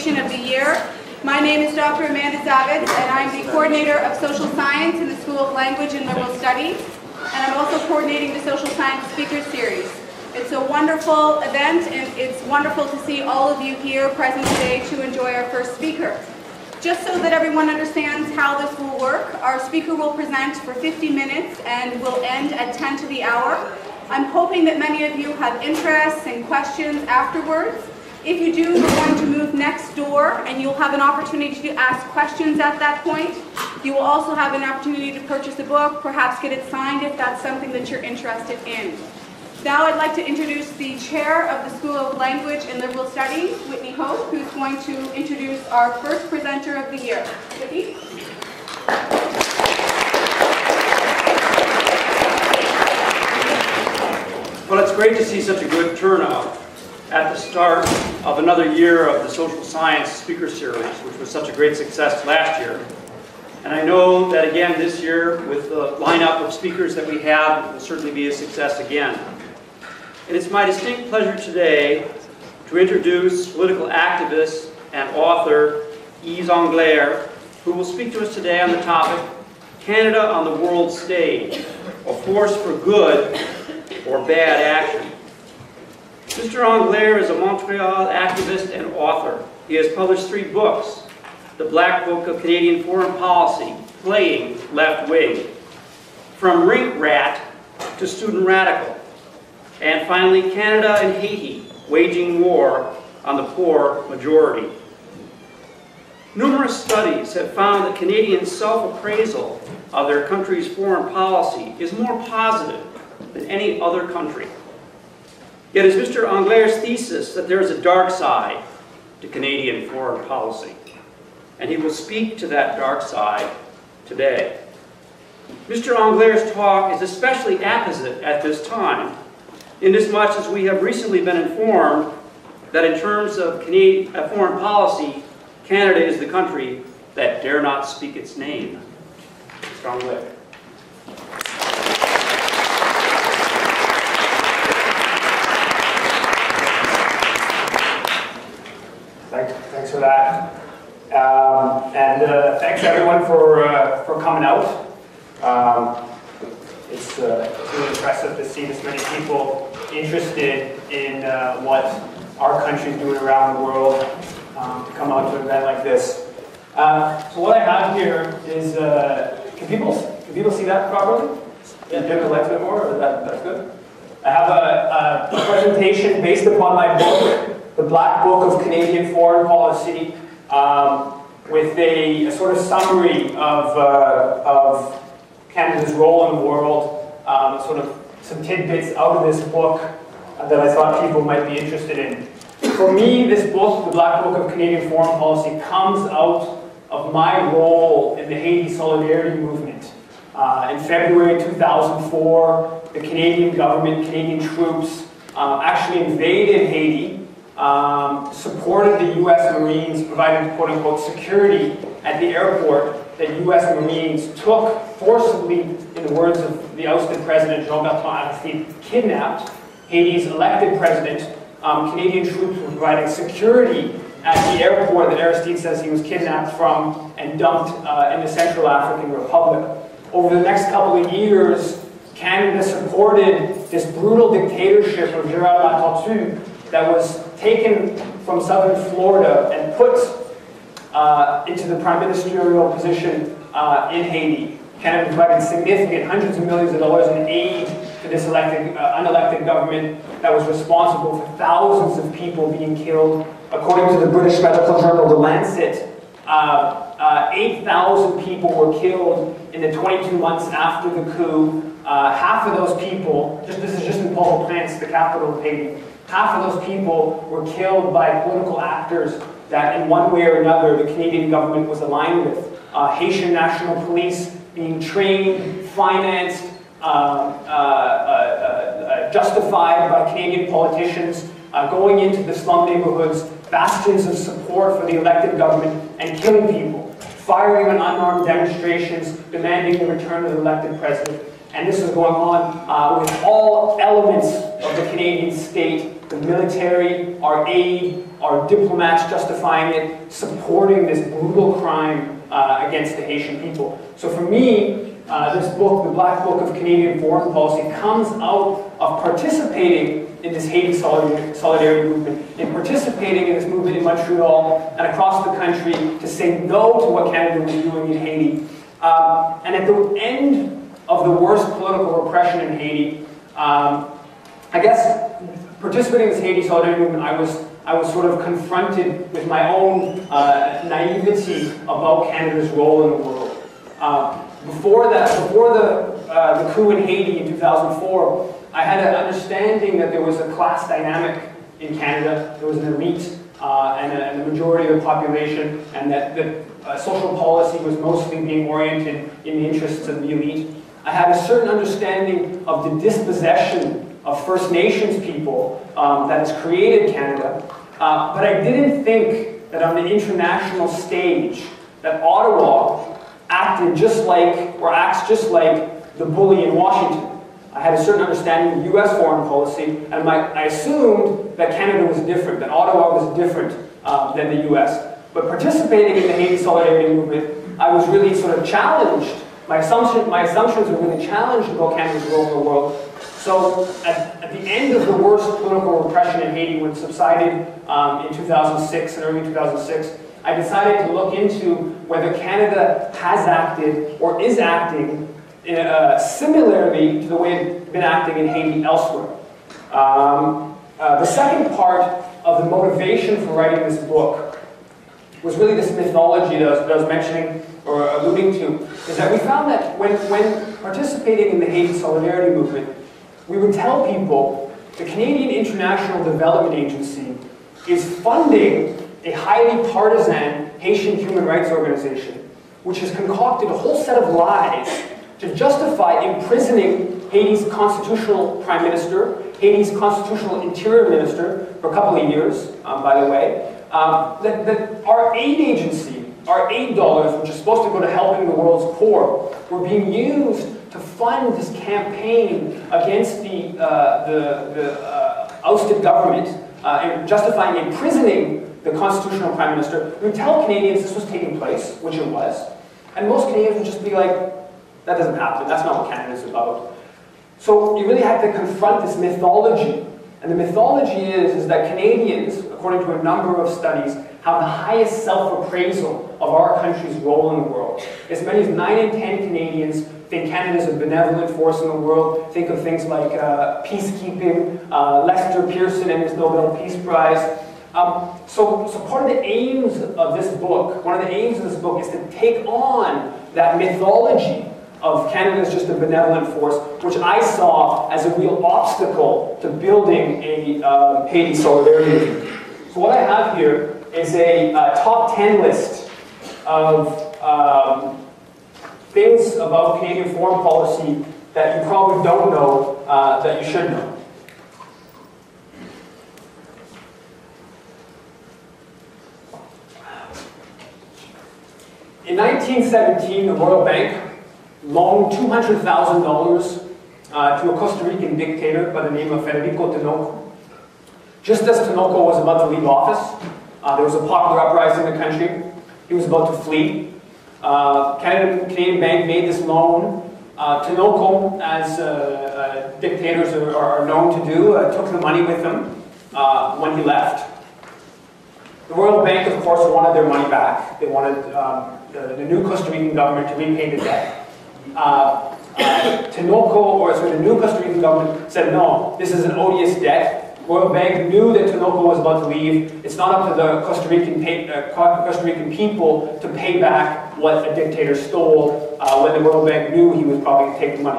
of the year. My name is Dr. Amanda Zavitz, and I'm the coordinator of social science in the School of Language and Liberal Studies, and I'm also coordinating the social science speaker series. It's a wonderful event, and it's wonderful to see all of you here present today to enjoy our first speaker. Just so that everyone understands how this will work, our speaker will present for 50 minutes and will end at 10 to the hour. I'm hoping that many of you have interests and questions afterwards. If you do, we're going move next door and you'll have an opportunity to ask questions at that point. You will also have an opportunity to purchase a book, perhaps get it signed if that's something that you're interested in. Now I'd like to introduce the chair of the School of Language and Liberal Studies, Whitney Hope, who's going to introduce our first presenter of the year. Whitney? Well, it's great to see such a good turnout at the start of another year of the Social Science Speaker Series, which was such a great success last year. And I know that again this year, with the lineup of speakers that we have, it will certainly be a success again. And it's my distinct pleasure today to introduce political activist and author Yves Engler, who will speak to us today on the topic, Canada on the World Stage, a force for good or bad action. Mr. Engler is a Montreal activist and author. He has published three books, The Black Book of Canadian Foreign Policy, Playing Left Wing, From Rink Rat to Student Radical, and finally Canada and Haiti, Waging War on the Poor Majority. Numerous studies have found that Canadian self-appraisal of their country's foreign policy is more positive than any other country. Yet it's Mr. Engler's thesis that there is a dark side to Canadian foreign policy, and he will speak to that dark side today. Mr. Engler's talk is especially apposite at this time, inasmuch as we have recently been informed that in terms of Canadian, foreign policy, Canada is the country that dare not speak its name. Mr. Thanks, for that. Um, and uh, thanks everyone for, uh, for coming out. Um, it's, uh, it's really impressive to see this many people interested in uh, what our country is doing around the world um, to come out to an event like this. Uh, so what I have here is, uh, can people can people see that properly? Yeah, dim the lights a bit more, that, that's good. I have a, a presentation based upon my book, the Black Book of Canadian Foreign Policy um, with a, a, sort of summary of, uh, of Canada's role in the world, um, sort of some tidbits out of this book that I thought people might be interested in. For me, this book, The Black Book of Canadian Foreign Policy, comes out of my role in the Haiti Solidarity Movement. Uh, in February 2004, the Canadian government, Canadian troops, uh, actually invaded Haiti um, supported the U.S. Marines providing quote-unquote security at the airport that U.S. Marines took forcibly, in the words of the ousted President Jean-Bertrand Aristide, kidnapped Haiti's elected president. Um, Canadian troops were providing security at the airport that Aristide says he was kidnapped from and dumped uh, in the Central African Republic. Over the next couple of years, Canada supported this brutal dictatorship of Gérard Latortue that was taken from southern Florida and put uh, into the prime ministerial position uh, in Haiti. Canada provided significant hundreds of millions of dollars in aid to this elected, uh, unelected government that was responsible for thousands of people being killed. According to the British medical journal The Lancet, uh, uh, 8,000 people were killed in the 22 months after the coup. Uh, half of those people, just, this is just in Port-au-Prince, the capital of Haiti, half of those people were killed by political actors that in one way or another the Canadian government was aligned with. Uh, Haitian National Police being trained, financed, um, uh, uh, uh, justified by Canadian politicians, uh, going into the slum neighborhoods, bastions of support for the elected government, and killing people, firing on unarmed demonstrations, demanding the return of the elected president. And this is going on uh, with all elements of the Canadian state the military, our aid, our diplomats justifying it, supporting this brutal crime uh, against the Haitian people. So for me, uh, this book, The Black Book of Canadian Foreign Policy, comes out of participating in this Haiti solidarity movement, in participating in this movement in Montreal and across the country to say no to what Canada was doing in Haiti. Um, and at the end of the worst political repression in Haiti, um, I guess participating in this Haiti solidarity movement, I was I was sort of confronted with my own uh, naivety about Canada's role in the world. Uh, before that, before the, uh, the coup in Haiti in 2004, I had an understanding that there was a class dynamic in Canada. There was an elite uh, and, a, and, the majority of the population, and that, that uh, social policy was mostly being oriented in the interests of the elite. I had a certain understanding of the dispossession of First Nations people um, that has created Canada, uh, but I didn't think that on the international stage that Ottawa acted just like, or acts just like, the bully in Washington. I had a certain understanding of U.S. foreign policy, and my, I assumed that Canada was different, that Ottawa was different uh, than the U.S. But participating in the Haiti Solidarity Movement, I was really sort of challenged. My, assumption, my assumptions were really challenged about Canada's role in the world. So at, at the end of the worst political repression in Haiti, it subsided um, in 2006 and early 2006, I decided to look into whether Canada has acted or is acting in, uh, similarly to the way it's been acting in Haiti elsewhere. Um, uh, the second part of the motivation for writing this book was really this mythology that I, was, that I was mentioning or alluding to, is that we found that when, when participating in the Haiti Solidarity Movement, we would tell people the Canadian International Development Agency is funding a highly partisan Haitian human rights organization, which has concocted a whole set of lies to justify imprisoning Haiti's constitutional prime minister, Haiti's constitutional interior minister for a couple of years, um, by the way, um, that, that our aid agency, our aid dollars, which are supposed to go to helping the world's poor, were being used to fund this campaign against the, uh, the, the uh, ousted government uh, and justifying imprisoning the constitutional prime minister. We would tell Canadians this was taking place, which it was, and most Canadians would just be like, that doesn't happen. That's not what Canada is about. So you really have to confront this mythology. And the mythology is, is that Canadians, according to a number of studies, have the highest self-appraisal of our country's role in the world. As many as 9 in 10 Canadians think Canada is a benevolent force in the world, think of things like uh, peacekeeping, uh, Lester Pearson and his Nobel Peace Prize. Um, so, so part of the aims of this book, one of the aims of this book is to take on that mythology of Canada as just a benevolent force, which I saw as a real obstacle to building a um, Haiti solidarity. So what I have here is a uh, top 10 list of um, things about Canadian foreign policy that you probably don't know uh, that you should know. In 1917, the Royal Bank loaned $200,000 uh, to a Costa Rican dictator by the name of Federico Tinoco. Just as Tinoco was about to leave office, uh, there was a popular uprising in the country. He was about to flee. Uh, Canada, Canadian Bank made this loan. Uh, Tinoco, as uh, uh, dictators are, are, known to do, uh, took the money with him when he left. The Royal Bank, of course, wanted their money back. They wanted um, the, the new Costa Rican government to repay the debt uh, uh, Tinoco, or sorry, the new Costa Rican government said, no, this is an odious debt. Royal Bank knew that Tinoco was about to leave. It's not up to the Costa Rican, pay, uh, Costa Rican people to pay back what a dictator stole uh, when the Royal Bank knew he was probably take the money.